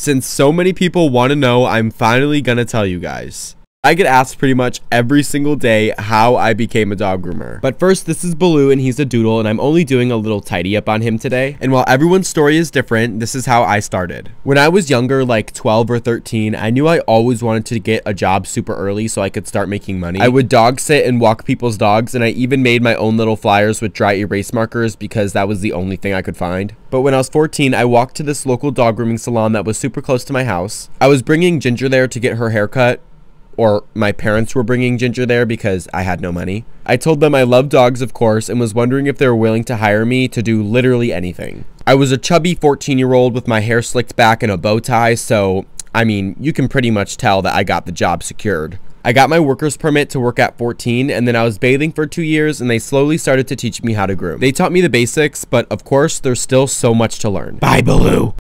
Since so many people want to know, I'm finally gonna tell you guys. I get asked pretty much every single day how I became a dog groomer. But first, this is Baloo and he's a doodle and I'm only doing a little tidy up on him today. And while everyone's story is different, this is how I started. When I was younger, like 12 or 13, I knew I always wanted to get a job super early so I could start making money. I would dog sit and walk people's dogs and I even made my own little flyers with dry erase markers because that was the only thing I could find. But when I was 14, I walked to this local dog grooming salon that was super close to my house. I was bringing Ginger there to get her haircut or my parents were bringing Ginger there because I had no money. I told them I love dogs, of course, and was wondering if they were willing to hire me to do literally anything. I was a chubby 14 year old with my hair slicked back and a bow tie, so I mean, you can pretty much tell that I got the job secured. I got my worker's permit to work at 14, and then I was bathing for two years, and they slowly started to teach me how to groom. They taught me the basics, but of course, there's still so much to learn. Bye, Baloo!